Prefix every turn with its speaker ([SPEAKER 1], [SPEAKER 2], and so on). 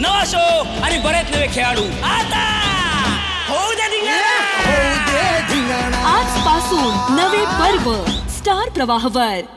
[SPEAKER 1] नवा शो आणि बरेच नवे खेळाडू. आता! होऊ द्या धिंगाणा!
[SPEAKER 2] आजपासून नवे पर्व स्टार प्रवाहवर.